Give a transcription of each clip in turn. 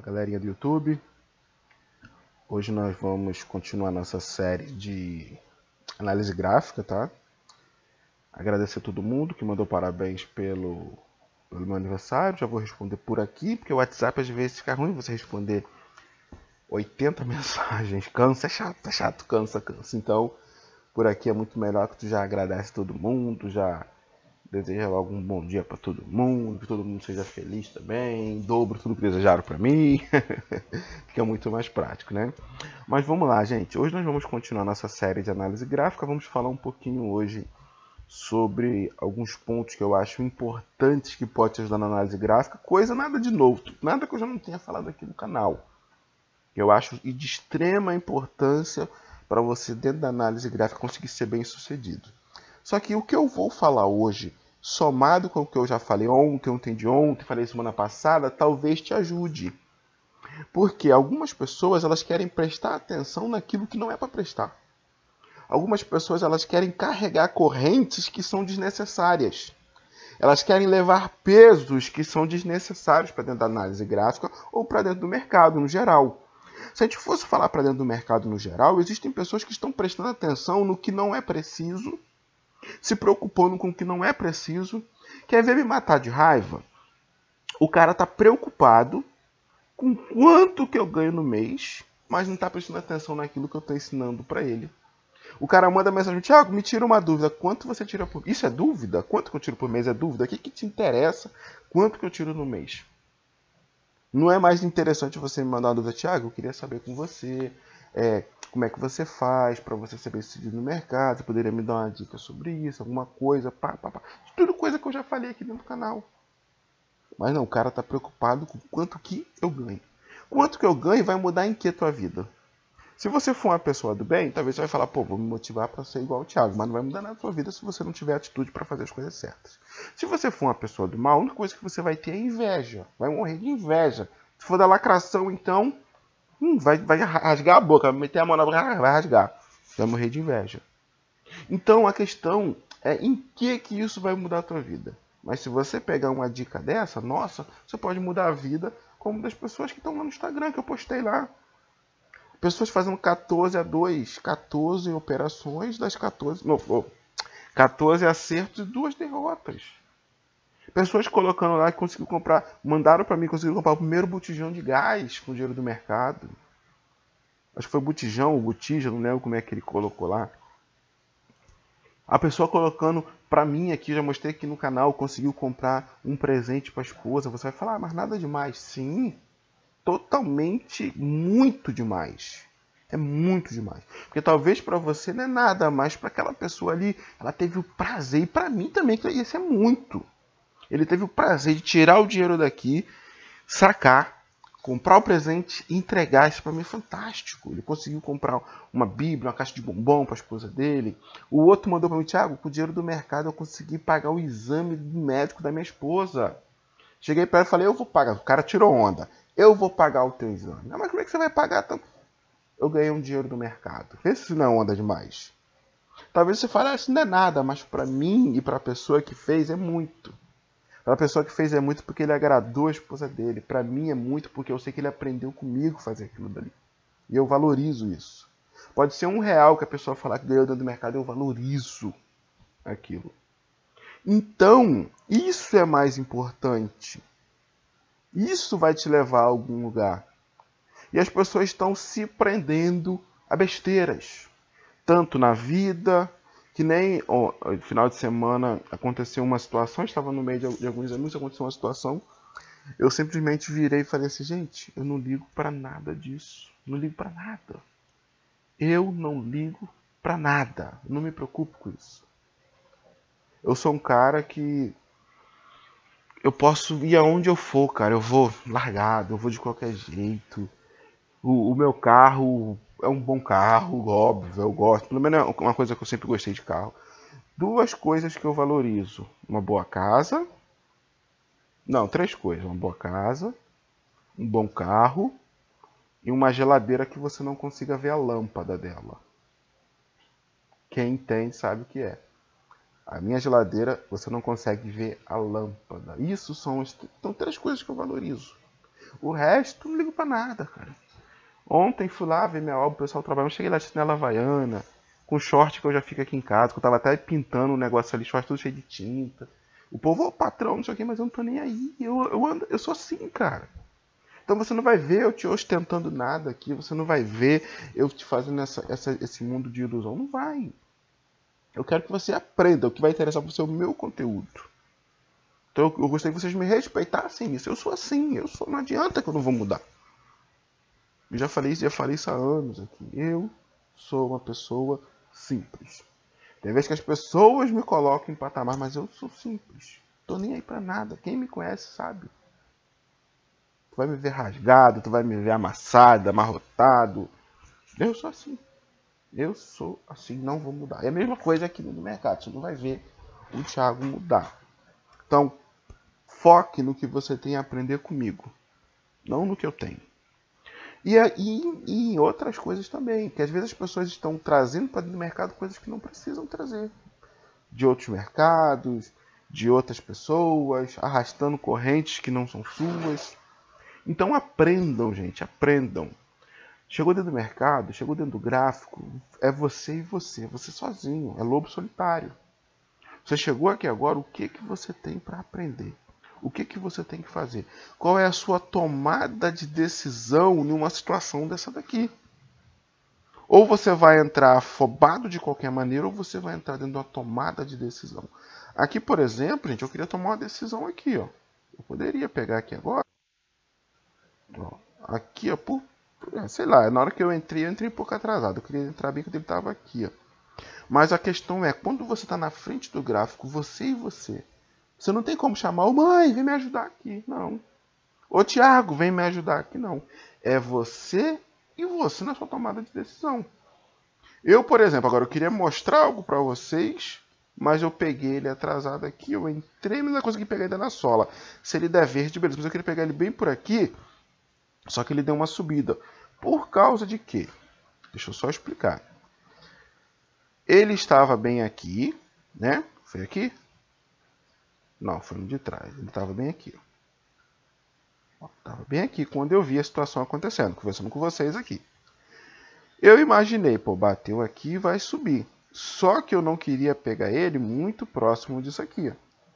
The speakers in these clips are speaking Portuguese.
Fala galerinha do YouTube. Hoje nós vamos continuar nossa série de análise gráfica, tá? Agradecer a todo mundo que mandou parabéns pelo, pelo meu aniversário. Já vou responder por aqui, porque o WhatsApp às vezes fica ruim você responder 80 mensagens. Cansa, é chato, é chato, cansa, cansa. Então, por aqui é muito melhor que tu já agradece todo mundo, já deseja logo um bom dia para todo mundo, que todo mundo seja feliz também, dobro tudo que desejaram para mim, fica muito mais prático, né? Mas vamos lá, gente. Hoje nós vamos continuar nossa série de análise gráfica. Vamos falar um pouquinho hoje sobre alguns pontos que eu acho importantes que pode te ajudar na análise gráfica. Coisa nada de novo, nada que eu já não tenha falado aqui no canal. Eu acho de extrema importância para você, dentro da análise gráfica, conseguir ser bem sucedido. Só que o que eu vou falar hoje somado com o que eu já falei ontem, ontem de ontem, falei semana passada, talvez te ajude. Porque algumas pessoas elas querem prestar atenção naquilo que não é para prestar. Algumas pessoas elas querem carregar correntes que são desnecessárias. Elas querem levar pesos que são desnecessários para dentro da análise gráfica ou para dentro do mercado no geral. Se a gente fosse falar para dentro do mercado no geral, existem pessoas que estão prestando atenção no que não é preciso se preocupando com o que não é preciso. Quer ver me matar de raiva? O cara tá preocupado com quanto que eu ganho no mês, mas não tá prestando atenção naquilo que eu estou ensinando para ele. O cara manda mensagem, Tiago, me tira uma dúvida. Quanto você tira por Isso é dúvida? Quanto que eu tiro por mês é dúvida? O que, que te interessa? Quanto que eu tiro no mês? Não é mais interessante você me mandar uma dúvida, Tiago, eu queria saber com você é, como é que você faz para você bem sucedido no mercado, você poderia me dar uma dica sobre isso, alguma coisa, pá, pá, pá. Tudo coisa que eu já falei aqui dentro do canal. Mas não, o cara está preocupado com quanto que eu ganho. Quanto que eu ganho vai mudar em que a tua vida? Se você for uma pessoa do bem, talvez você vai falar, pô, vou me motivar para ser igual ao Thiago, mas não vai mudar nada na sua vida se você não tiver atitude para fazer as coisas certas. Se você for uma pessoa do mal, a única coisa que você vai ter é inveja. Vai morrer de inveja. Se for da lacração, então, Hum, vai, vai rasgar a boca, vai meter a mão na boca, vai rasgar. Vai morrer de inveja. Então a questão é em que que isso vai mudar a tua vida. Mas se você pegar uma dica dessa, nossa, você pode mudar a vida como das pessoas que estão lá no Instagram, que eu postei lá. Pessoas fazendo 14 a 2, 14 operações das 14. Não, 14 acertos e duas derrotas. Pessoas colocando lá que conseguiu comprar, mandaram para mim, conseguiu comprar o primeiro botijão de gás com dinheiro do mercado. Acho que foi botijão ou botija, não lembro como é que ele colocou lá. A pessoa colocando para mim aqui, já mostrei aqui no canal, conseguiu comprar um presente para a esposa. Você vai falar, ah, mas nada demais. Sim, totalmente muito demais. É muito demais. Porque talvez para você não é nada, mas para aquela pessoa ali, ela teve o prazer. E para mim também, que isso é muito. Ele teve o prazer de tirar o dinheiro daqui, sacar, comprar o presente e entregar. Isso para mim é fantástico. Ele conseguiu comprar uma Bíblia, uma caixa de bombom para a esposa dele. O outro mandou para mim, Tiago, com o dinheiro do mercado eu consegui pagar o exame médico da minha esposa. Cheguei para ele e falei, eu vou pagar. O cara tirou onda. Eu vou pagar o teu exame. Não, mas como é que você vai pagar? Eu ganhei um dinheiro do mercado. Vê se não é onda demais. Talvez você fale, ah, isso não é nada, mas para mim e para a pessoa que fez é muito. Para a pessoa que fez é muito porque ele agradou a esposa dele. Para mim é muito porque eu sei que ele aprendeu comigo fazer aquilo dali. E eu valorizo isso. Pode ser um real que a pessoa falar que ganhou dentro do mercado, eu valorizo aquilo. Então, isso é mais importante. Isso vai te levar a algum lugar. E as pessoas estão se prendendo a besteiras, tanto na vida, que nem ó, final de semana aconteceu uma situação, estava no meio de, de alguns amigos, aconteceu uma situação, eu simplesmente virei e falei assim, gente, eu não ligo para nada disso, não ligo para nada. Eu não ligo para nada, não me preocupo com isso. Eu sou um cara que eu posso ir aonde eu for, cara, eu vou largado, eu vou de qualquer jeito. O, o meu carro é um bom carro, óbvio, eu gosto. Pelo menos é uma coisa que eu sempre gostei de carro. Duas coisas que eu valorizo: uma boa casa. Não, três coisas: uma boa casa, um bom carro e uma geladeira que você não consiga ver a lâmpada dela. Quem entende sabe o que é. A minha geladeira você não consegue ver a lâmpada. Isso são, são três coisas que eu valorizo. O resto, não ligo pra nada, cara. Ontem fui lá ver minha obra, o pessoal trabalhando, cheguei lá de chinela havaiana, com short que eu já fico aqui em casa, que eu tava até pintando um negócio ali, short tudo cheio de tinta. O povo, ô patrão, não sei o que, mas eu não tô nem aí. Eu, eu, ando, eu sou assim, cara. Então você não vai ver eu te ostentando nada aqui, você não vai ver eu te fazendo essa, essa, esse mundo de ilusão. Não vai. Eu quero que você aprenda. O que vai interessar para você é o meu conteúdo. Então eu, eu gostaria que vocês me respeitassem nisso. Eu sou assim, eu sou. Não adianta que eu não vou mudar. Eu já falei isso, já falei isso há anos aqui. Eu sou uma pessoa simples. Tem vezes que as pessoas me colocam em patamar, mas eu sou simples. Tô nem aí pra nada. Quem me conhece sabe. Tu vai me ver rasgado, tu vai me ver amassado, amarrotado. Eu sou assim. Eu sou assim, não vou mudar. É a mesma coisa aqui no mercado. Você não vai ver o Thiago mudar. Então, foque no que você tem a aprender comigo, não no que eu tenho. E, e, e outras coisas também, que às vezes as pessoas estão trazendo para dentro do mercado coisas que não precisam trazer. De outros mercados, de outras pessoas, arrastando correntes que não são suas. Então aprendam, gente, aprendam. Chegou dentro do mercado, chegou dentro do gráfico, é você e você, você sozinho, é lobo solitário. Você chegou aqui agora, o que que você tem para aprender? O que que você tem que fazer? Qual é a sua tomada de decisão numa situação dessa daqui? Ou você vai entrar afobado de qualquer maneira, ou você vai entrar dentro de uma tomada de decisão. Aqui, por exemplo, gente, eu queria tomar uma decisão aqui, ó. Eu poderia pegar aqui agora. Ó, aqui, ó, por é, sei lá, na hora que eu entrei, eu entrei um pouco atrasado. Eu queria entrar bem quando ele estava aqui. Ó. Mas a questão é, quando você está na frente do gráfico, você e você, você não tem como chamar o mãe, vem me ajudar aqui. Não. Ô Tiago, vem me ajudar aqui. Não. É você e você na sua tomada de decisão. Eu, por exemplo, agora eu queria mostrar algo para vocês, mas eu peguei ele atrasado aqui. Eu entrei, mas não consegui pegar ainda na sola. Se ele der verde, beleza. Mas eu queria pegar ele bem por aqui só que ele deu uma subida. Por causa de quê? Deixa eu só explicar. Ele estava bem aqui, né? Foi aqui? Não, foi no de trás. Ele estava bem aqui. Estava bem aqui quando eu vi a situação acontecendo, conversando com vocês aqui. Eu imaginei, pô, bateu aqui e vai subir. Só que eu não queria pegar ele muito próximo disso aqui.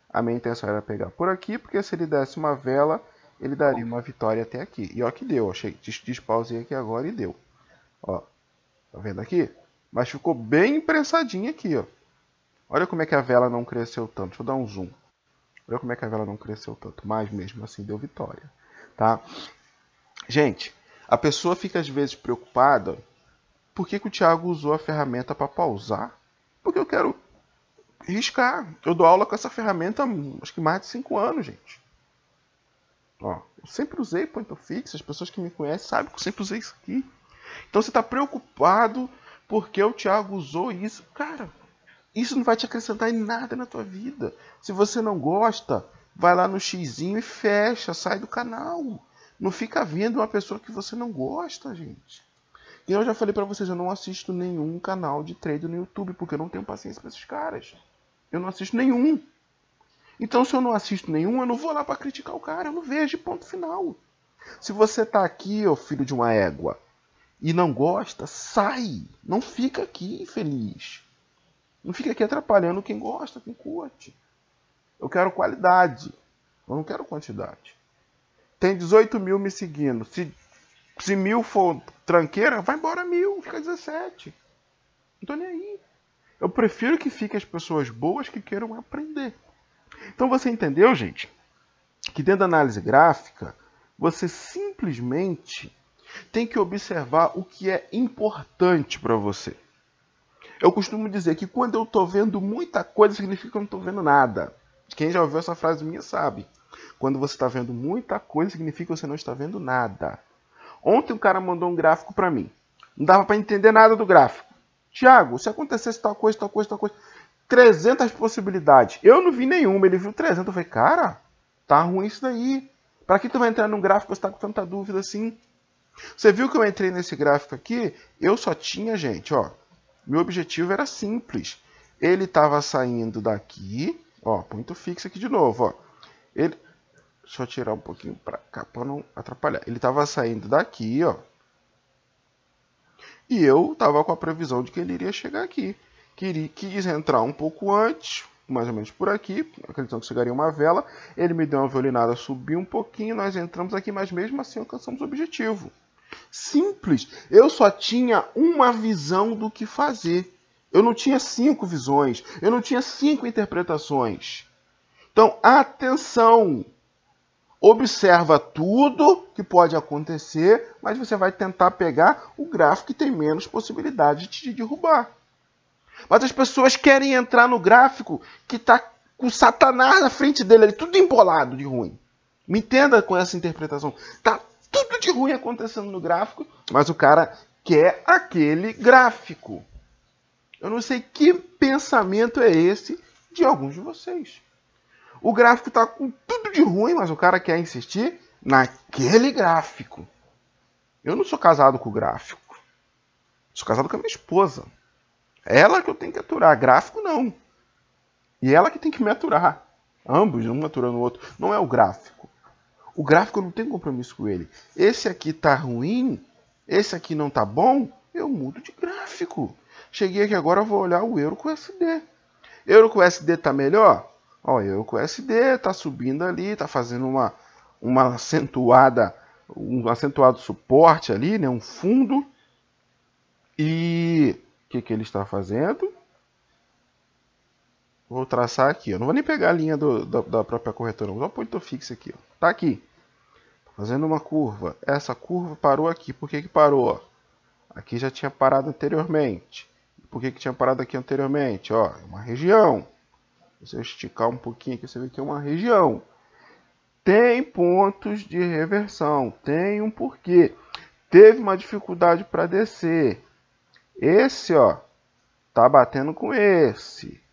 A minha intenção era pegar por aqui, porque se ele desse uma vela, ele daria uma vitória até aqui. E ó que deu, achei despausei aqui agora e deu. Ó, tá vendo aqui? Mas ficou bem prensadinho aqui, ó. Olha como é que a vela não cresceu tanto. Deixa eu dar um zoom. Olha como é que a vela não cresceu tanto. Mas mesmo assim deu vitória, tá? Gente, a pessoa fica às vezes preocupada por que, que o Thiago usou a ferramenta para pausar. Porque eu quero riscar. Eu dou aula com essa ferramenta acho que mais de 5 anos, gente. Ó, eu sempre usei point of fix, as pessoas que me conhecem sabem que eu sempre usei isso aqui. Então você está preocupado porque o Thiago usou isso. Cara, isso não vai te acrescentar em nada na tua vida. Se você não gosta, vai lá no xizinho e fecha, sai do canal. Não fica vendo uma pessoa que você não gosta, gente. E eu já falei para vocês, eu não assisto nenhum canal de trade no YouTube, porque eu não tenho paciência para esses caras. Eu não assisto nenhum. Então, se eu não assisto nenhum, eu não vou lá para criticar o cara, eu não vejo ponto final. Se você está aqui, ô filho de uma égua, e não gosta, sai. Não fica aqui infeliz. Não fica aqui atrapalhando quem gosta, quem curte. Eu quero qualidade. Eu não quero quantidade. Tem 18 mil me seguindo. Se, se mil for tranqueira, vai embora mil, fica 17. Não tô nem aí. Eu prefiro que fiquem as pessoas boas que queiram aprender. Então você entendeu, gente, que dentro da análise gráfica, você simplesmente tem que observar o que é importante para você. Eu costumo dizer que quando eu estou vendo muita coisa, significa que eu não estou vendo nada. Quem já ouviu essa frase minha sabe. Quando você está vendo muita coisa, significa que você não está vendo nada. Ontem um cara mandou um gráfico para mim. Não dava para entender nada do gráfico. Tiago, se acontecesse tal coisa, tal coisa, tal coisa. 300 possibilidades. Eu não vi nenhuma, ele viu 300. Eu falei, cara, tá ruim isso daí. Para que tu vai entrar num gráfico você tá com tanta dúvida assim? Você viu que eu entrei nesse gráfico aqui? Eu só tinha, gente, ó. Meu objetivo era simples. Ele estava saindo daqui, ó, ponto fixo aqui de novo, ó. Ele, Deixa eu tirar um pouquinho para cá para não atrapalhar. Ele estava saindo daqui, ó. E eu estava com a previsão de que ele iria chegar aqui. Queria, quis entrar um pouco antes, mais ou menos por aqui, acreditando que chegaria uma vela. Ele me deu uma violinada, subiu um pouquinho, nós entramos aqui, mas mesmo assim alcançamos o objetivo. Simples. Eu só tinha uma visão do que fazer. Eu não tinha cinco visões. Eu não tinha cinco interpretações. Então, atenção! Observa tudo que pode acontecer, mas você vai tentar pegar o gráfico que tem menos possibilidade de te derrubar. Mas as pessoas querem entrar no gráfico que está com Satanás na frente dele, tudo embolado de ruim. Me entenda com essa interpretação. Tá tudo de ruim acontecendo no gráfico, mas o cara quer aquele gráfico. Eu não sei que pensamento é esse de alguns de vocês. O gráfico está com tudo de ruim, mas o cara quer insistir naquele gráfico. Eu não sou casado com o gráfico. Sou casado com a minha esposa. É ela que eu tenho que aturar. Gráfico não. E ela que tem que me aturar. Ambos, um aturando o outro. Não é o gráfico. O gráfico não tenho compromisso com ele. Esse aqui tá ruim, esse aqui não tá bom, eu mudo de gráfico. Cheguei aqui agora, vou olhar o euro com SD. Euro com SD tá melhor? Ó, euro com SD tá subindo ali, tá fazendo uma, uma acentuada, um acentuado suporte ali, né, um fundo. E o que, que ele está fazendo? Vou traçar aqui, eu não vou nem pegar a linha do, da, da, própria corretora, vou só ponto fixo aqui. Ó. Tá aqui, fazendo uma curva. Essa curva parou aqui, por que, que parou? Aqui já tinha parado anteriormente. Por que, que tinha parado aqui anteriormente? Ó, é uma região. Se eu esticar um pouquinho aqui, você vê que é uma região. Tem pontos de reversão, tem um porquê. Teve uma dificuldade para descer. Esse, ó, tá batendo com esse.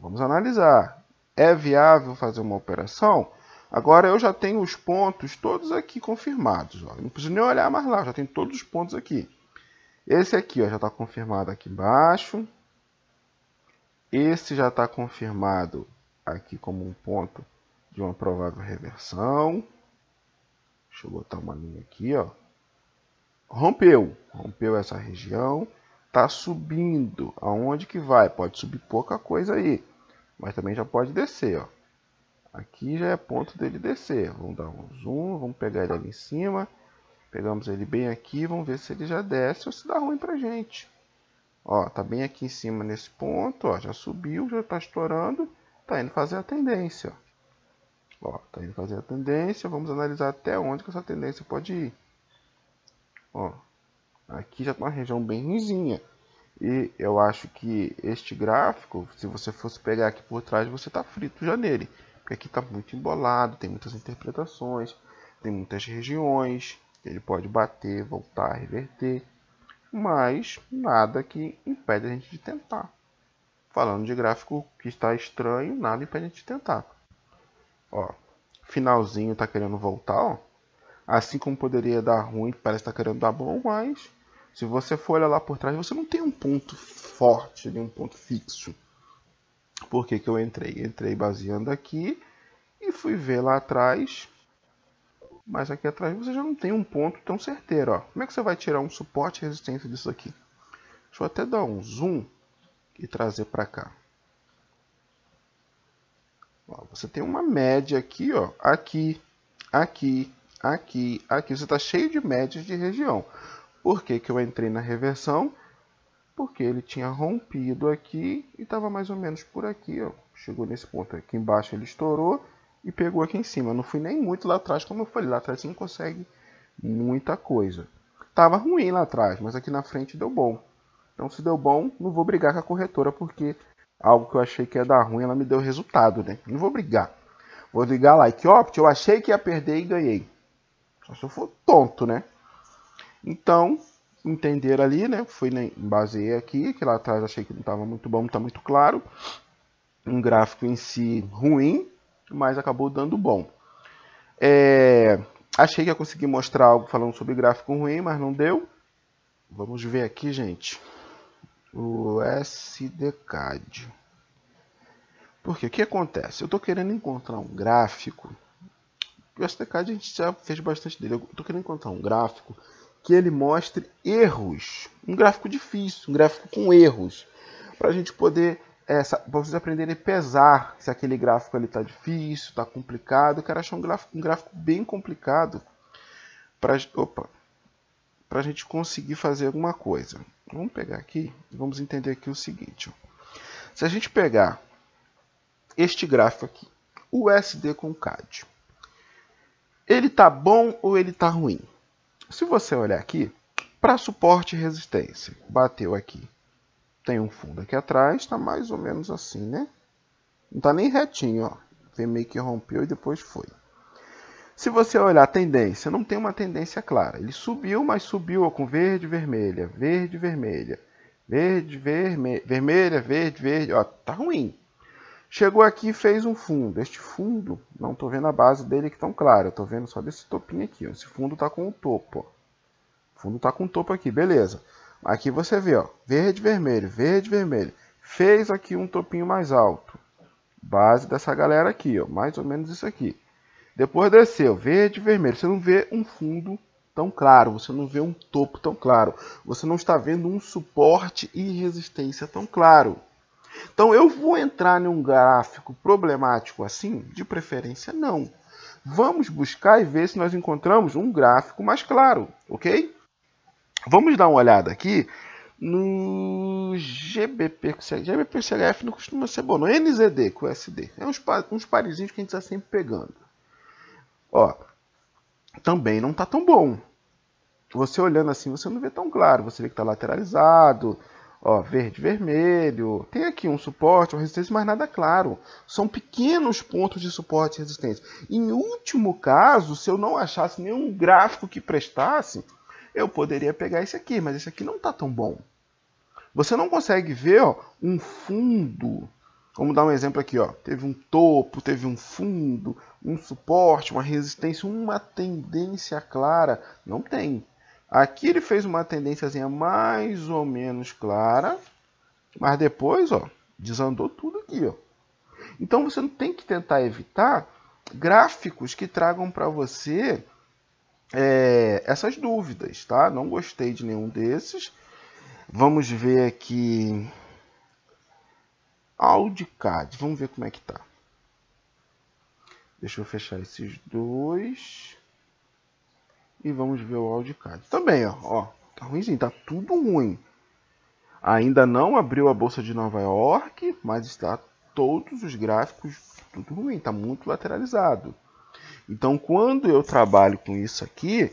Vamos analisar. É viável fazer uma operação? Agora eu já tenho os pontos todos aqui confirmados. Ó. Não preciso nem olhar mais lá, já tenho todos os pontos aqui. Esse aqui ó, já está confirmado aqui embaixo. Esse já está confirmado aqui como um ponto de uma provável reversão. Deixa eu botar uma linha aqui. Ó. Rompeu, rompeu essa região. Está subindo. Aonde que vai? Pode subir pouca coisa aí. Mas também já pode descer, ó. Aqui já é ponto dele descer. Vamos dar um zoom, vamos pegar ele ali em cima. Pegamos ele bem aqui, vamos ver se ele já desce ou se dá ruim pra gente. Ó, tá bem aqui em cima nesse ponto, ó, já subiu, já tá estourando, tá indo fazer a tendência. Ó, tá indo fazer a tendência, vamos analisar até onde que essa tendência pode ir. Ó, aqui já tá uma região bem ruimzinha. E eu acho que este gráfico, se você fosse pegar aqui por trás, você está frito já nele. Porque aqui está muito embolado, tem muitas interpretações, tem muitas regiões, ele pode bater, voltar, reverter. Mas nada que impede a gente de tentar. Falando de gráfico que está estranho, nada impede a gente de tentar. Ó, finalzinho está querendo voltar, ó. Assim como poderia dar ruim, parece estar tá querendo dar bom, mas se você for olhar lá por trás, você não tem um ponto forte, um ponto fixo. Por que, que eu entrei? Entrei baseando aqui e fui ver lá atrás. Mas aqui atrás você já não tem um ponto tão certeiro. Ó. Como é que você vai tirar um suporte e resistência disso aqui? Deixa eu até dar um zoom e trazer para cá. Ó, você tem uma média aqui, ó, aqui, aqui, aqui, aqui. Você está cheio de médias de região. Por que, que eu entrei na reversão? Porque ele tinha rompido aqui e estava mais ou menos por aqui. Ó. Chegou nesse ponto aqui embaixo, ele estourou e pegou aqui em cima. Não fui nem muito lá atrás, como eu falei. Lá atrás você não consegue muita coisa. Tava ruim lá atrás, mas aqui na frente deu bom. Então se deu bom, não vou brigar com a corretora, porque algo que eu achei que ia dar ruim, ela me deu resultado, né? Não vou brigar. Vou ligar lá, que opt, eu achei que ia perder e ganhei. Só se eu for tonto, né? Então, entender ali, né? Fui né, baseei aqui, que lá atrás achei que não estava muito bom, não está muito claro. Um gráfico em si ruim, mas acabou dando bom. É, achei que ia conseguir mostrar algo falando sobre gráfico ruim, mas não deu. Vamos ver aqui, gente. O SDCAD. Porque o que acontece? Eu estou querendo encontrar um gráfico o SDCAD a gente já fez bastante dele. Eu estou querendo encontrar um gráfico que ele mostre erros. Um gráfico difícil, um gráfico com erros. Para a gente poder, é, para vocês aprenderem a pesar se aquele gráfico está difícil, está complicado. Eu quero achar um gráfico, um gráfico bem complicado para a gente conseguir fazer alguma coisa. Vamos pegar aqui e vamos entender aqui o seguinte. Ó. Se a gente pegar este gráfico aqui, USD com CAD, ele está bom ou ele está ruim? Se você olhar aqui, para suporte e resistência, bateu aqui. Tem um fundo aqui atrás, está mais ou menos assim, né? Não está nem retinho, ó. Vem meio que rompeu e depois foi. Se você olhar a tendência, não tem uma tendência clara. Ele subiu, mas subiu ó, com verde, vermelha, verde, vermelha, verde, vermelha, vermelha, verde, verde. Ó, tá ruim. Chegou aqui e fez um fundo. Este fundo, não estou vendo a base dele que tão clara. Estou vendo só desse topinho aqui. Ó. Esse fundo está com o topo. Ó. O fundo está com o topo aqui, beleza. Aqui você vê, ó, verde, vermelho, verde, vermelho. Fez aqui um topinho mais alto. Base dessa galera aqui, ó, mais ou menos isso aqui. Depois desceu, verde, vermelho. Você não vê um fundo tão claro, você não vê um topo tão claro. Você não está vendo um suporte e resistência tão claro. Então eu vou entrar num gráfico problemático assim? De preferência não. Vamos buscar e ver se nós encontramos um gráfico mais claro, ok? Vamos dar uma olhada aqui no GBP, GBP CLF não costuma ser bom, no NZD com SD. É uns, uns que a gente está sempre pegando. Ó, também não está tão bom. Você olhando assim, você não vê tão claro. Você vê que está lateralizado, ó, verde, vermelho. Tem aqui um suporte, uma resistência, mas nada claro. São pequenos pontos de suporte e resistência. Em último caso, se eu não achasse nenhum gráfico que prestasse, eu poderia pegar esse aqui, mas esse aqui não está tão bom. Você não consegue ver ó, um fundo Vamos dar um exemplo aqui, ó. Teve um topo, teve um fundo, um suporte, uma resistência, uma tendência clara. Não tem. Aqui ele fez uma tendênciazinha mais ou menos clara, mas depois, ó, desandou tudo aqui, ó. Então você não tem que tentar evitar gráficos que tragam para você é, essas dúvidas, tá? Não gostei de nenhum desses. Vamos ver aqui AudiCAD. Vamos ver como é que tá. Deixa eu fechar esses dois. E vamos ver o AudiCAD. Também, ó, ó. Tá ruimzinho, tá tudo ruim. Ainda não abriu a Bolsa de Nova York, mas está todos os gráficos tudo ruim, tá muito lateralizado. Então, quando eu trabalho com isso aqui,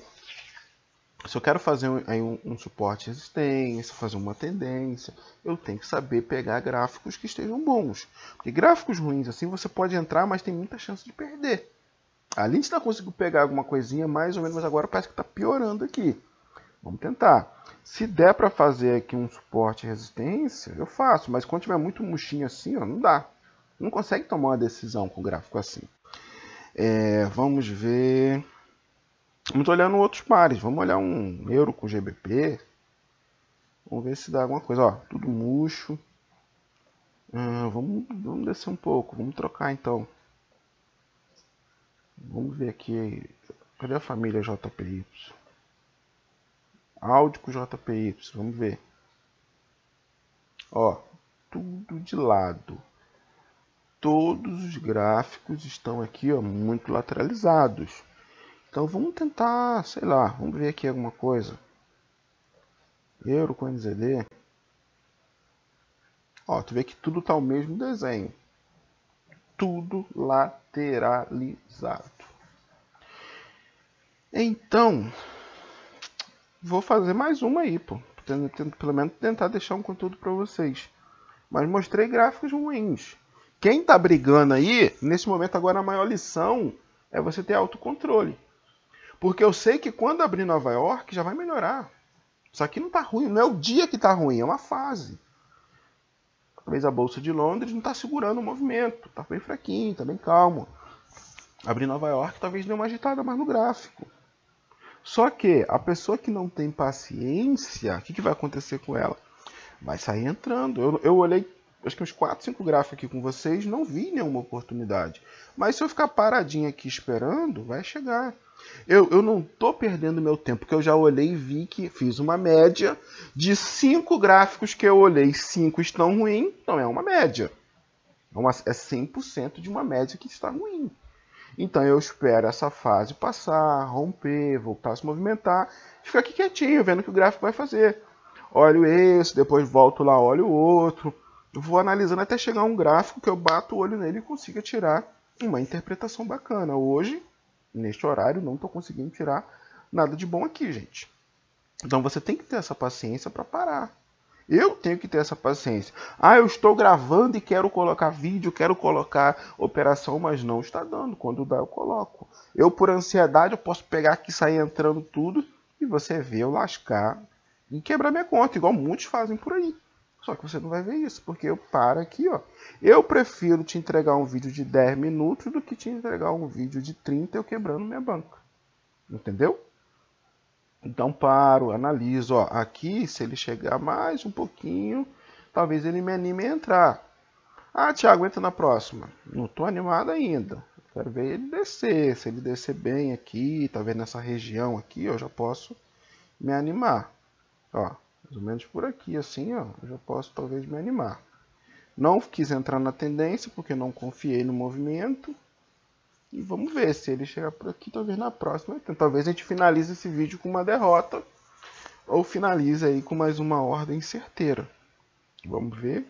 se eu quero fazer um, um, um suporte resistência, fazer uma tendência, eu tenho que saber pegar gráficos que estejam bons. Porque gráficos ruins assim você pode entrar, mas tem muita chance de perder. A gente está conseguindo pegar alguma coisinha mais ou menos, mas agora parece que está piorando aqui. Vamos tentar. Se der para fazer aqui um suporte e resistência, eu faço. Mas quando tiver muito murchinho assim, ó, não dá. Não consegue tomar uma decisão com gráfico assim. É, vamos ver... Vamos olhando outros pares. Vamos olhar um euro com GBP. Vamos ver se dá alguma coisa. Ó, tudo murcho. Ah, vamos, vamos descer um pouco. Vamos trocar então. Vamos ver aqui. Cadê a família JPY? Áudio com JPY. Vamos ver. Ó, tudo de lado. Todos os gráficos estão aqui ó, muito lateralizados. Então vamos tentar, sei lá, vamos ver aqui alguma coisa. Euro com NZD. Ó, tu vê que tudo tá o mesmo desenho. Tudo lateralizado. Então, vou fazer mais uma aí, pô. Pelo menos tentar deixar um conteúdo para vocês. Mas mostrei gráficos ruins. Quem tá brigando aí, nesse momento agora a maior lição é você ter autocontrole. Porque eu sei que quando abrir Nova York já vai melhorar. Isso aqui não está ruim, não é o dia que está ruim, é uma fase. Talvez a Bolsa de Londres não está segurando o movimento, está bem fraquinho, está bem calmo. Abrir Nova York talvez dê uma agitada mais no gráfico. Só que a pessoa que não tem paciência, o que, que vai acontecer com ela? Vai sair entrando. Eu, eu olhei, acho que uns 4, 5 gráficos aqui com vocês, não vi nenhuma oportunidade. Mas se eu ficar paradinho aqui esperando, vai chegar. Eu, eu não estou perdendo meu tempo, porque eu já olhei e vi que fiz uma média de 5 gráficos que eu olhei, 5 estão ruins, então é uma média. É, uma, é 100% de uma média que está ruim. Então eu espero essa fase passar, romper, voltar a se movimentar, ficar aqui quietinho, vendo o que o gráfico vai fazer. Olho esse, depois volto lá, olho o outro. vou analisando até chegar um gráfico que eu bato o olho nele e consiga tirar uma interpretação bacana. Hoje, neste horário, não estou conseguindo tirar nada de bom aqui, gente. Então você tem que ter essa paciência para parar. Eu tenho que ter essa paciência. Ah, eu estou gravando e quero colocar vídeo, quero colocar operação, mas não está dando. Quando dá, eu coloco. Eu, por ansiedade, eu posso pegar aqui, sair entrando tudo e você vê eu lascar e quebrar minha conta, igual muitos fazem por aí. Só que você não vai ver isso, porque eu paro aqui, ó. Eu prefiro te entregar um vídeo de 10 minutos do que te entregar um vídeo de 30 eu quebrando minha banca. Entendeu? Então paro, analiso, ó, aqui se ele chegar mais um pouquinho, talvez ele me anime a entrar. Ah, Thiago, entra na próxima. Não estou animado ainda. Quero ver ele descer. Se ele descer bem aqui, talvez nessa região aqui, eu já posso me animar. Ó, mais ou menos por aqui, assim, ó, eu já posso talvez me animar. Não quis entrar na tendência porque não confiei no movimento. E vamos ver se ele chegar por aqui, talvez na próxima. Então, talvez a gente finalize esse vídeo com uma derrota. Ou finalize aí com mais uma ordem certeira. Vamos ver.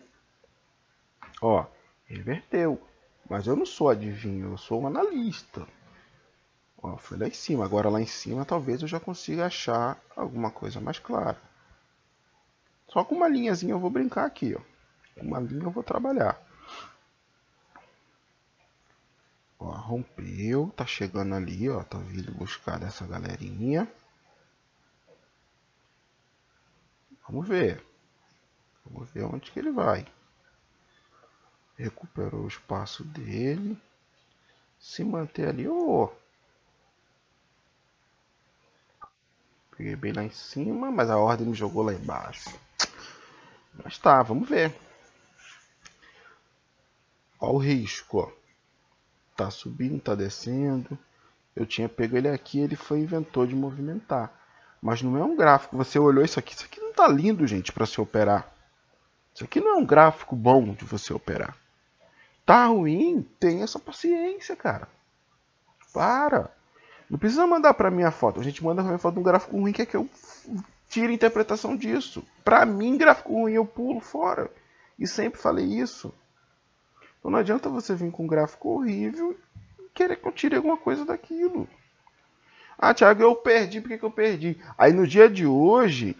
Ó, reverteu. Mas eu não sou adivinho, eu sou um analista. Ó, foi lá em cima. Agora lá em cima talvez eu já consiga achar alguma coisa mais clara. Só com uma linhazinha eu vou brincar aqui, ó. Com uma linha eu vou trabalhar. Ó, rompeu, tá chegando ali, ó, tá vindo buscar dessa galerinha. Vamos ver. Vamos ver onde que ele vai. Recuperou o espaço dele. Se manter ali, oh. Peguei bem lá em cima, mas a ordem me jogou lá embaixo. Mas tá, vamos ver. Ó o risco, ó tá subindo, tá descendo. Eu tinha pego ele aqui, ele foi inventor de movimentar. Mas não é um gráfico. Você olhou isso aqui, isso aqui não tá lindo, gente, para se operar. Isso aqui não é um gráfico bom de você operar. Tá ruim? Tenha essa paciência, cara. Para. Não precisa mandar para mim a foto. A gente manda pra minha foto um gráfico ruim que é que eu tire a interpretação disso. Para mim, gráfico ruim eu pulo fora. E sempre falei isso. Então não adianta você vir com um gráfico horrível e querer que eu tire alguma coisa daquilo. Ah, Thiago, eu perdi, por que, que eu perdi? Aí no dia de hoje,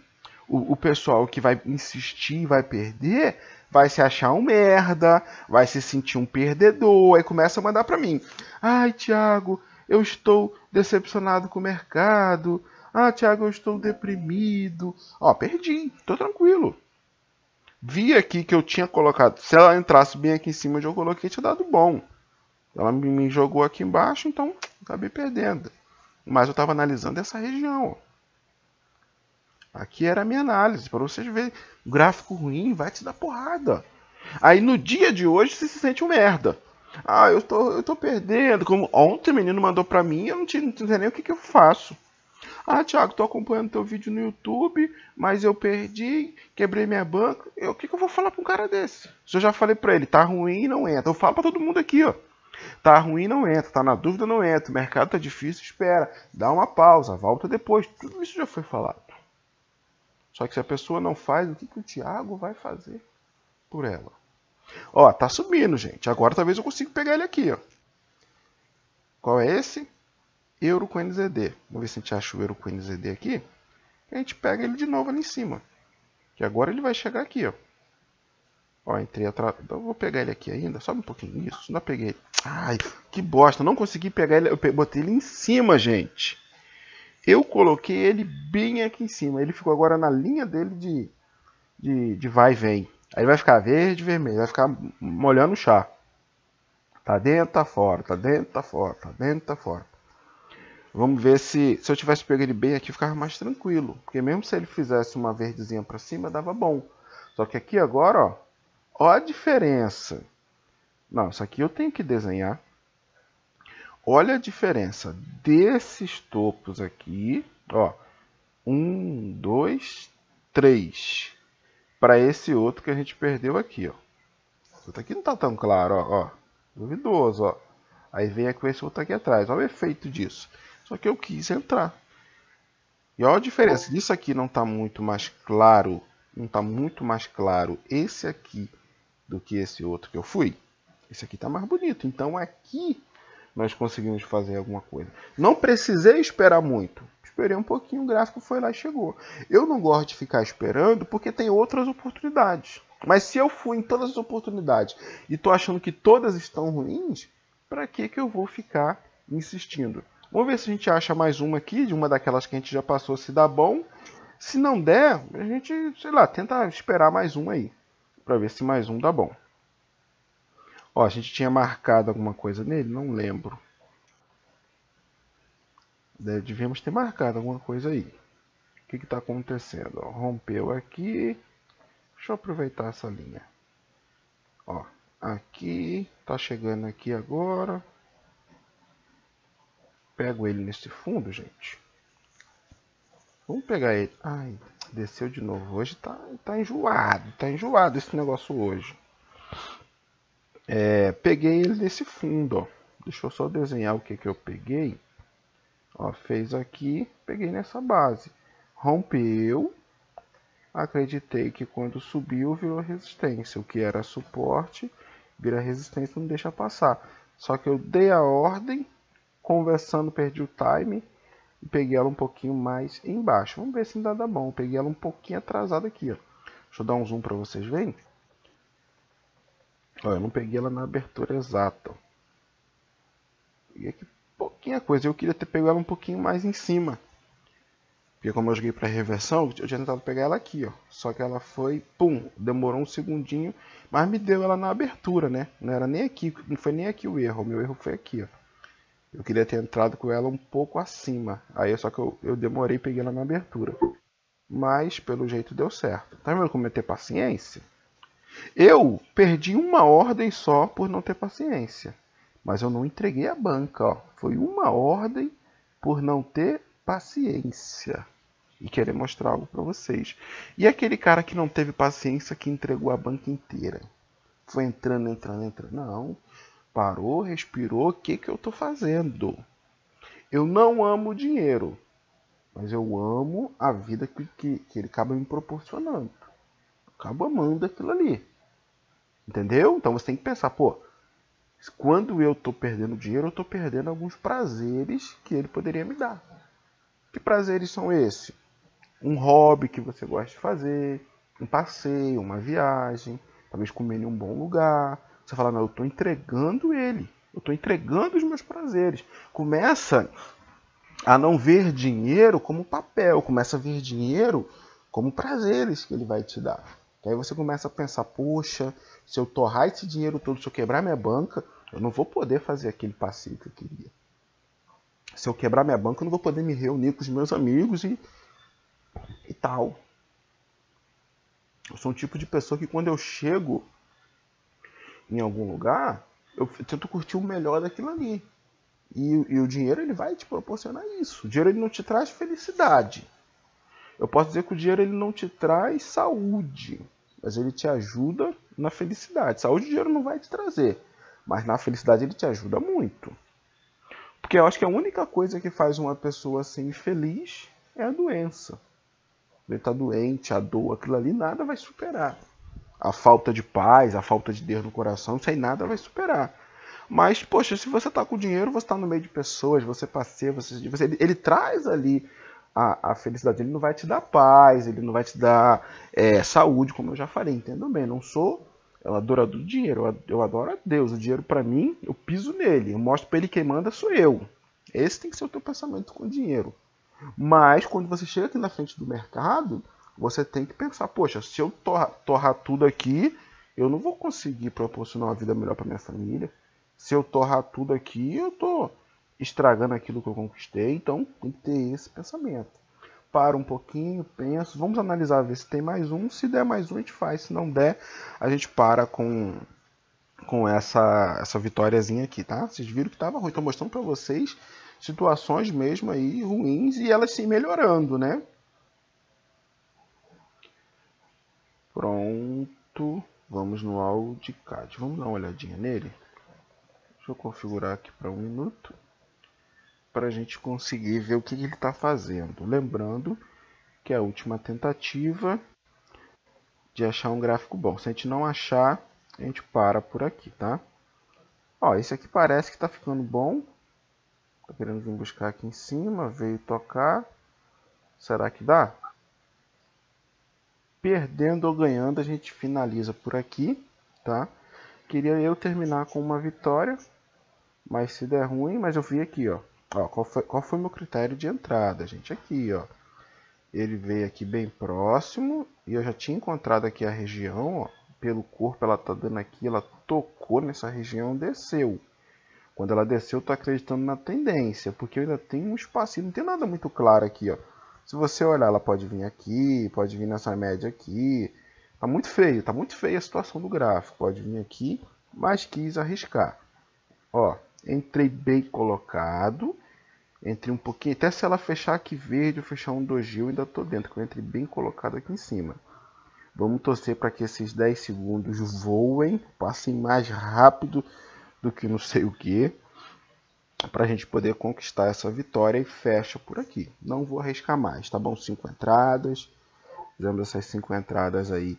o, o pessoal que vai insistir vai perder, vai se achar um merda, vai se sentir um perdedor, aí começa a mandar para mim. Ai, Thiago, eu estou decepcionado com o mercado. Ah, Thiago, eu estou deprimido. Ó, perdi, tô tranquilo vi aqui que eu tinha colocado. Se ela entrasse bem aqui em cima onde eu coloquei, tinha dado bom. Ela me jogou aqui embaixo, então acabei perdendo. Mas eu estava analisando essa região. Aqui era a minha análise, para vocês verem. Gráfico ruim vai te dar porrada. Aí no dia de hoje você se sente um merda. Ah, eu tô, eu tô perdendo. Como ontem o menino mandou para mim, eu não tinha, não tinha nem o que, que eu faço. Ah, Thiago, tô acompanhando teu vídeo no YouTube, mas eu perdi, quebrei minha banca. o que, que eu vou falar pra um cara desse? Se eu já falei pra ele, tá ruim, não entra. Eu falo pra todo mundo aqui, ó. Tá ruim, não entra. Tá na dúvida, não entra. O mercado tá difícil, espera. Dá uma pausa, volta depois. Tudo isso já foi falado. Só que se a pessoa não faz, o que, que o Thiago vai fazer por ela? Ó, tá subindo, gente. Agora talvez eu consiga pegar ele aqui, ó. Qual é esse? Euro com NZD. Vamos ver se a gente acha o euro com NZD aqui. E a gente pega ele de novo ali em cima. Que agora ele vai chegar aqui, ó. Ó, entrei atrás. Então vou pegar ele aqui ainda. Sobe um pouquinho. Isso, não peguei. Ai, que bosta. Não consegui pegar ele. Eu botei ele em cima, gente. Eu coloquei ele bem aqui em cima. Ele ficou agora na linha dele de, de, de vai e vem. Aí vai ficar verde, vermelho. Vai ficar molhando o chá. Tá dentro, tá fora. Tá dentro, tá fora. Tá dentro, tá fora. Vamos ver se, se eu tivesse pego ele bem aqui, ficava mais tranquilo. Porque mesmo se ele fizesse uma verdezinha para cima, dava bom. Só que aqui agora, ó, Olha a diferença. Não, isso aqui eu tenho que desenhar. Olha a diferença desses topos aqui, ó. Um, dois, três. Para esse outro que a gente perdeu aqui, ó. Isso aqui não tá tão claro, ó. ó. Duvidoso, ó. Aí vem aqui esse outro aqui atrás. Olha o efeito disso. Só que eu quis entrar. E olha a diferença. Isso aqui não está muito mais claro. Não está muito mais claro esse aqui do que esse outro que eu fui. Esse aqui está mais bonito. Então aqui nós conseguimos fazer alguma coisa. Não precisei esperar muito. Esperei um pouquinho, o gráfico foi lá e chegou. Eu não gosto de ficar esperando porque tem outras oportunidades. Mas se eu fui em todas as oportunidades e estou achando que todas estão ruins, para que, que eu vou ficar insistindo? Vamos ver se a gente acha mais uma aqui, de uma daquelas que a gente já passou, se dá bom. Se não der, a gente, sei lá, tenta esperar mais um aí. Para ver se mais um dá bom. Ó, a gente tinha marcado alguma coisa nele? Não lembro. Devíamos ter marcado alguma coisa aí. O que está acontecendo? Ó, rompeu aqui. Deixa eu aproveitar essa linha. Ó, aqui, tá chegando aqui agora. Pego ele nesse fundo, gente. Vamos pegar ele. Ai, desceu de novo. Hoje tá, tá enjoado, tá enjoado esse negócio hoje. É, peguei ele nesse fundo, ó. Deixa eu só desenhar o que, que eu peguei. Ó, fez aqui, peguei nessa base. Rompeu. Acreditei que quando subiu virou resistência. O que era suporte vira resistência, não deixa passar. Só que eu dei a ordem, conversando, perdi o time e peguei ela um pouquinho mais embaixo. Vamos ver se ainda dá bom. peguei ela um pouquinho atrasada aqui, ó. Deixa eu dar um zoom para vocês verem. Olha, eu não peguei ela na abertura exata. Peguei aqui pouquinha coisa. Eu queria ter pegado ela um pouquinho mais em cima. Porque como eu joguei para reversão, eu tinha tentado pegar ela aqui, ó. Só que ela foi, pum, demorou um segundinho, mas me deu ela na abertura, né? Não era nem aqui, não foi nem aqui o erro, o meu erro foi aqui, ó. Eu queria ter entrado com ela um pouco acima. Aí só que eu, eu demorei e peguei ela na abertura. Mas pelo jeito deu certo. Tá vendo como é ter paciência? Eu perdi uma ordem só por não ter paciência. Mas eu não entreguei a banca, ó. Foi uma ordem por não ter paciência e querer mostrar algo para vocês. E aquele cara que não teve paciência que entregou a banca inteira? Foi entrando, entrando, entrando. Não. Parou, respirou. O que, que eu estou fazendo? Eu não amo dinheiro, mas eu amo a vida que, que, que ele acaba me proporcionando. Eu acabo amando aquilo ali. Entendeu? Então você tem que pensar, pô, quando eu estou perdendo dinheiro, eu estou perdendo alguns prazeres que ele poderia me dar. Que prazeres são esses? Um hobby que você gosta de fazer, um passeio, uma viagem, talvez comer em um bom lugar. Você fala, não, eu estou entregando ele, eu estou entregando os meus prazeres. Começa a não ver dinheiro como papel, começa a ver dinheiro como prazeres que ele vai te dar. aí você começa a pensar, poxa, se eu torrar esse dinheiro todo, se eu quebrar minha banca, eu não vou poder fazer aquele passeio que eu queria se eu quebrar minha banca, eu não vou poder me reunir com os meus amigos e, e tal. Eu sou um tipo de pessoa que quando eu chego em algum lugar, eu tento curtir o melhor daquilo ali. E, e, o dinheiro ele vai te proporcionar isso. O dinheiro ele não te traz felicidade. Eu posso dizer que o dinheiro ele não te traz saúde, mas ele te ajuda na felicidade. Saúde o dinheiro não vai te trazer, mas na felicidade ele te ajuda muito. Porque eu acho que a única coisa que faz uma pessoa ser infeliz é a doença. Ele está doente, a dor, aquilo ali, nada vai superar. A falta de paz, a falta de Deus no coração, isso aí nada vai superar. Mas, poxa, se você está com dinheiro, você está no meio de pessoas, você passeia, você, você ele, ele, traz ali a, a, felicidade. Ele não vai te dar paz, ele não vai te dar é, saúde, como eu já falei, entendo bem. Não sou eu adoro do dinheiro, eu adoro a Deus. O dinheiro para mim, eu piso nele, eu mostro para ele quem manda sou eu. Esse tem que ser o teu pensamento com o dinheiro. Mas quando você chega aqui na frente do mercado, você tem que pensar, poxa, se eu torrar, torrar tudo aqui, eu não vou conseguir proporcionar uma vida melhor para minha família. Se eu torrar tudo aqui, eu tô estragando aquilo que eu conquistei. Então, tem que ter esse pensamento. para um pouquinho, penso, vamos analisar, ver se tem mais um, se der mais um a gente faz, se não der, a gente para com, com essa, essa vitóriazinha aqui, tá? Vocês viram que estava ruim, estou mostrando para vocês situações mesmo aí ruins e elas se melhorando, né? Pronto, vamos no AudiCAD, vamos dar uma olhadinha nele. Deixa eu configurar aqui para um minuto para a gente conseguir ver o que ele está fazendo. Lembrando que é a última tentativa de achar um gráfico bom. Se a gente não achar, a gente para por aqui, tá? Ó, esse aqui parece que está ficando bom. Tô querendo vir buscar aqui em cima, veio tocar. Será que dá? Perdendo ou ganhando, a gente finaliza por aqui, tá? Queria eu terminar com uma vitória, mas se der ruim, mas eu vi aqui, ó. Ó, qual foi, qual foi meu critério de entrada, gente? Aqui, ó. Ele veio aqui bem próximo e eu já tinha encontrado aqui a região, ó. Pelo corpo ela tá dando aqui, ela tocou nessa região, desceu. Quando ela desceu, eu tô acreditando na tendência, porque eu ainda tenho um espacinho, não tem nada muito claro aqui, ó. Se você olhar, ela pode vir aqui, pode vir nessa média aqui. Tá muito feio, tá muito feia a situação do gráfico. Pode vir aqui, mas quis arriscar. Ó, entrei bem colocado. Entrei um pouquinho, até se ela fechar aqui verde ou fechar um doji, eu ainda tô dentro, que eu entrei bem colocado aqui em cima. Vamos torcer para que esses 10 segundos voem, passem mais rápido do que não sei o que, para a gente poder conquistar essa vitória e fecha por aqui. Não vou arriscar mais, tá bom? Cinco entradas, fizemos essas cinco entradas aí.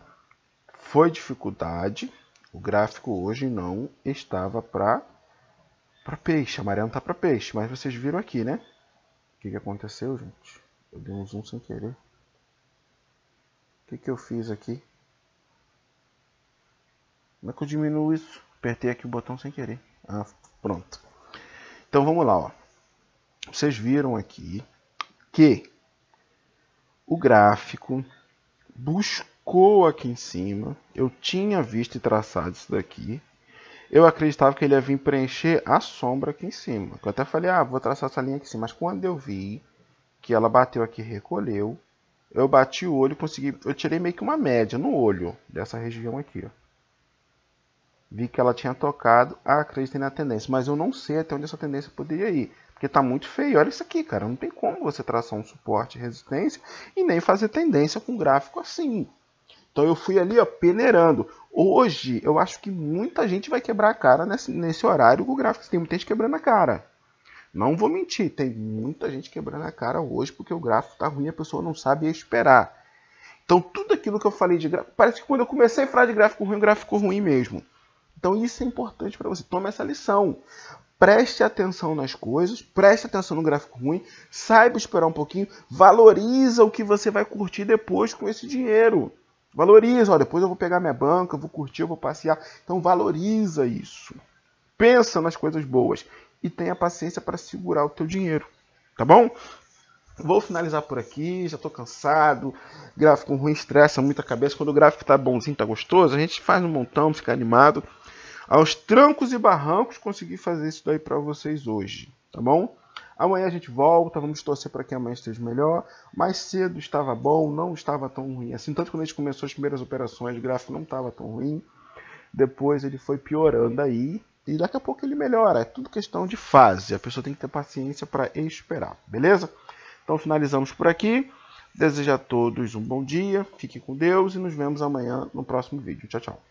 Foi dificuldade, o gráfico hoje não estava para para peixe. Amarelo tá para peixe, mas vocês viram aqui, né? O que, que aconteceu, gente? Eu dei um zoom sem querer. O que, que eu fiz aqui? Como é que eu diminuo isso? Apertei aqui o botão sem querer. Ah, pronto. Então vamos lá, ó. Vocês viram aqui que o gráfico buscou aqui em cima. Eu tinha visto e traçado isso daqui eu acreditava que ele ia vir preencher a sombra aqui em cima. Eu até falei, ah, vou traçar essa linha aqui em cima. Mas quando eu vi que ela bateu aqui recolheu, eu bati o olho e consegui... Eu tirei meio que uma média no olho dessa região aqui, ó. Vi que ela tinha tocado, acreditei na tendência. Mas eu não sei até onde essa tendência poderia ir. Porque tá muito feio. Olha isso aqui, cara. Não tem como você traçar um suporte e resistência e nem fazer tendência com um gráfico assim. Então eu fui ali, ó, peneirando. Hoje, eu acho que muita gente vai quebrar a cara nesse, nesse horário com o gráfico. Tem muita gente quebrando a cara. Não vou mentir, tem muita gente quebrando a cara hoje porque o gráfico tá ruim e a pessoa não sabe esperar. Então, tudo aquilo que eu falei de gráfico, parece que quando eu comecei a falar de gráfico ruim, gráfico ruim mesmo. Então, isso é importante para você. Tome essa lição. Preste atenção nas coisas, preste atenção no gráfico ruim, saiba esperar um pouquinho, valoriza o que você vai curtir depois com esse dinheiro. Valoriza, ó, depois eu vou pegar minha banca, eu vou curtir, eu vou passear. Então valoriza isso. Pensa nas coisas boas e tenha paciência para segurar o teu dinheiro, tá bom? Vou finalizar por aqui, já estou cansado. Gráfico ruim estressa muita cabeça. Quando o gráfico está bonzinho, está gostoso, a gente faz um montão, fica animado. Aos trancos e barrancos, consegui fazer isso daí para vocês hoje, tá bom? Amanhã a gente volta, vamos torcer para que amanhã esteja melhor. Mais cedo estava bom, não estava tão ruim assim. Tanto quando a gente começou as primeiras operações, o gráfico não estava tão ruim. Depois ele foi piorando aí. E daqui a pouco ele melhora. É tudo questão de fase. A pessoa tem que ter paciência para esperar, beleza? Então finalizamos por aqui. Desejo a todos um bom dia, fiquem com Deus e nos vemos amanhã no próximo vídeo. Tchau, tchau.